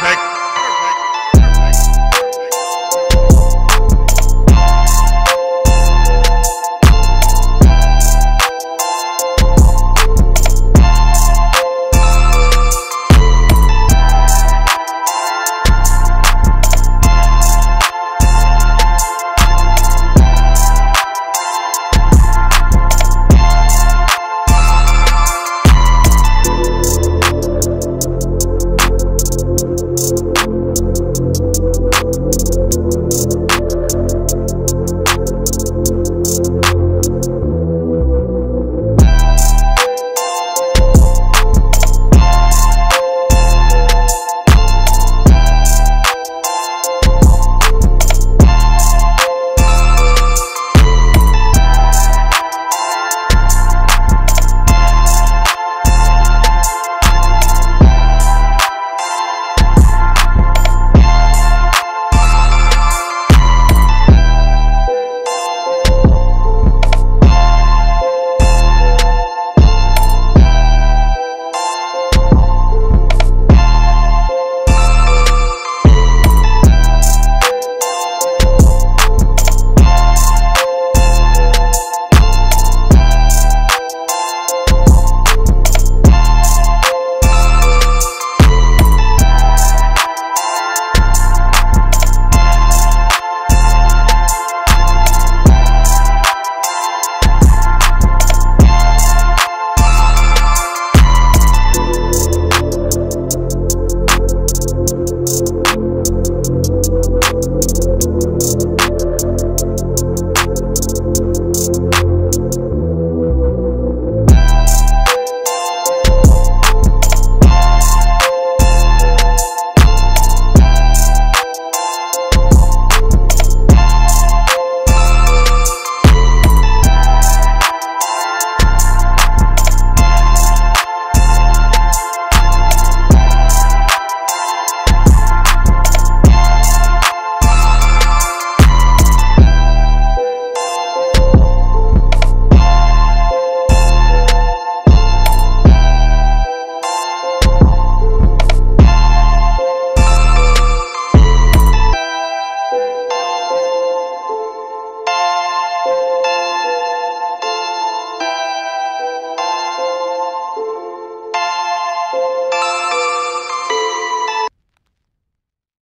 perfect.